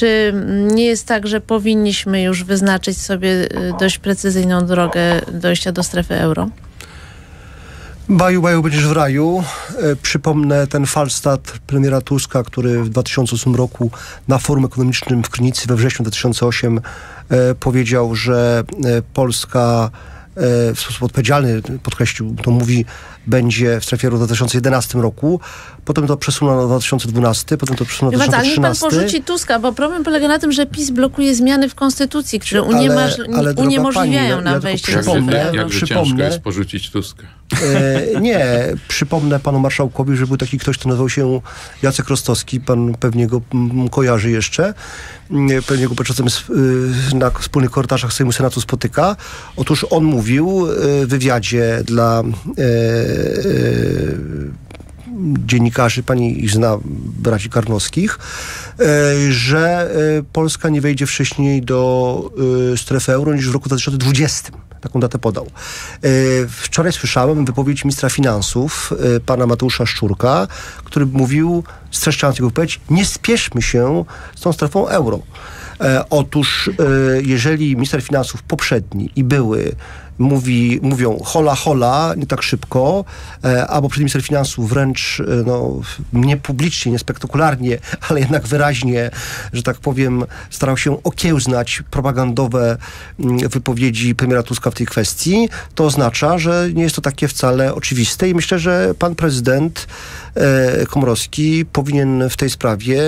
czy nie jest tak, że powinniśmy już wyznaczyć sobie y, dość precyzyjną drogę dojścia do strefy euro? Baju, baju, będziesz w raju. E, przypomnę ten falstat premiera Tuska, który w 2008 roku na forum ekonomicznym w Krynicy we wrześniu 2008 e, powiedział, że e, Polska w sposób odpowiedzialny, podkreślił, to mówi, będzie w strefie euro w 2011 roku. Potem to przesunął na 2012, potem to przesunął na Chyba tak, niech pan 2013. porzuci Tuska, bo problem polega na tym, że PiS blokuje zmiany w Konstytucji, które Ale- uniemoż... ale uniemożliwiają pani, nam ja wejście do przypomnę- strefy euro. Jakże ciężko Przypomnę- jest porzucić Tuska. E, nie, przypomnę panu marszałkowi, że był taki ktoś, kto nazywał się Jacek Rostowski, pan pewnie go kojarzy jeszcze, Mm, pewnie go czasem s- y, na wspólnych korytarzach Sejmu Senatu spotyka. Otóż on mówił y, w wywiadzie dla e, e, dziennikarzy, pani ich zna, braci Karnowskich, e, że e, Polska nie wejdzie wcześniej do e, strefy euro niż w roku 2020. Taką datę podał. E, Wczoraj słyszałem wypowiedź ministra finansów, e, pana Mateusza Szczurka, który mówił, streszczając jego wypowiedź, nie spieszmy się z tą strefą euro. E, Otóż, jeżeli minister finansów poprzedni i były mówi, mówią hola hola, nie tak szybko, e, albo przed minister finansów wręcz e, no, nie publicznie, nie spektakularnie, ale jednak wyraźnie, że tak powiem, starał się okiełznać propagandowe mm, wypowiedzi premiera Tuska w tej kwestii, to oznacza, że nie jest to takie wcale oczywiste i myślę, że pan prezydent e, Komorowski powinien w tej sprawie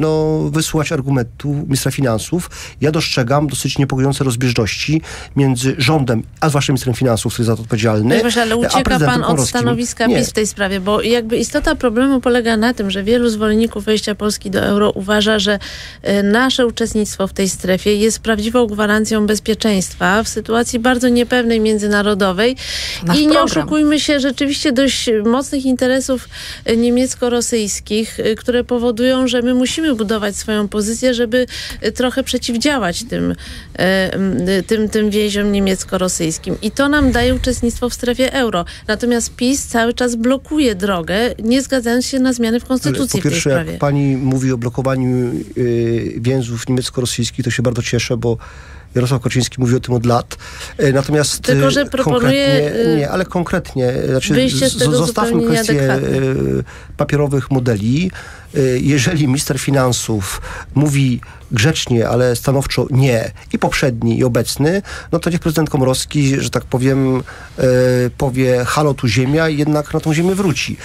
no, wysłuchać argumentu ministra finansów. Ja dostrzegam dosyć niepokojące rozbieżności między rządem, a zwłaszcza ministrem finansów, który jest za to odpowiedzialny, pośle, ale ucieka pan od Komorowskim. stanowiska Nie. PiS w tej sprawie, bo jakby istota problemu polega na tym, że wielu zwolenników wejścia Polski do euro uważa, że e, nasze uczestnictwo w tej strefie jest prawdziwą gwarancją bezpieczeństwa w sytuacji bardzo niepewnej międzynarodowej Nasz i nie program. oszukujmy się, rzeczywiście dość mocnych interesów e, niemiecko-rosyjskich, e, które powodują, że my musimy budować swoją pozycję, żeby trochę przeciwdziałać tym, tym, tym więziom niemiecko-rosyjskim. I to nam daje uczestnictwo w strefie euro. Natomiast PiS cały czas blokuje drogę, nie zgadzając się na zmiany w Ale konstytucji Po pierwsze, jak pani mówi o blokowaniu y, więzów niemiecko-rosyjskich, to się bardzo cieszę, bo Jarosław Kaczyński mówi o tym od lat. E, Natomiast Tylko, że proponuje, konkretnie- y, Nie, ale konkretnie, znaczy zostawmy kwestię papierowych modeli. Jeżeli minister finansów mówi grzecznie, ale stanowczo nie, i poprzedni, i obecny, no to niech prezydent Komorowski, że tak powiem, powie halo tu ziemia i jednak na tą ziemię wróci.